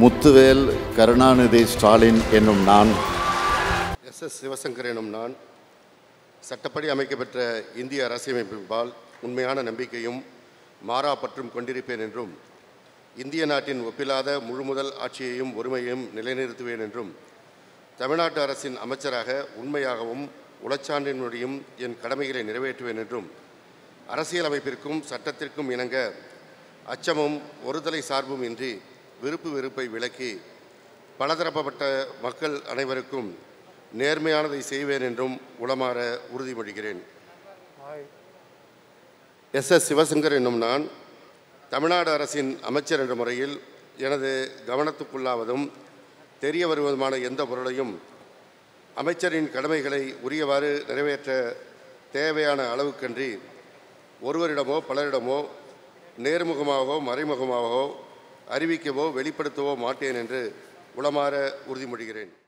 முத்துவேல் கருணாநிதி ஸ்டாலின் என்னும் நான். S S Sivasankar எனும் நான். சட்டப்படி அமைக்கப்பெற்ற இந்திய அரசியமைப்பின்பால் உண்மையான நம்பிக்கையும் மாறா பற்றும் கொண்டிருப்பேன் என்றும் இந்திய நாட்டின் ஒப்பில்லாத முழுமுதல் ஆட்சியையும் ஒருமையையும் நிலைநிறுத்துவேன் என்றும் தமிழ்நாட்டு அரசின் அமைச்சராக உண்மையாகவும் உளச்சான்றினுடையும் என் கடமைகளை நிறைவேற்றுவேன் என்றும் அரசியலமைப்பிற்கும் சட்டத்திற்கும் இணங்க அச்சமும் ஒருதலை சார்பும் இன்றி விருப்பு வெறுப்பை விலக்கி பலதரப்பட்ட மக்கள் அனைவருக்கும் நேர்மையானதை செய்வேன் என்றும் உளமாற உறுதிமொழிகிறேன். எஸ். எஸ். சிவசங்கர் என்னும் நான் தமிழ்நாடு அரசின் அமைச்சர் என்ற முறையில் எனது கவனத்துக்குள்ளாவதும் தெரிய வருவதுமான எந்த பொருளையும் அமைச்சரின் கடமைகளை உரியவாறு நிறைவேற்ற தேவையான அளவுக்கன்றி ஒருவரிடமோ பலரிடமோ நேர்முகமாகவோ மறைமுகமாகவோ அறிவிக்கவோ வெளிப்படுத்தவோ மாட்டேன் என்று உளமாற உறுதிமொழிகிறேன்.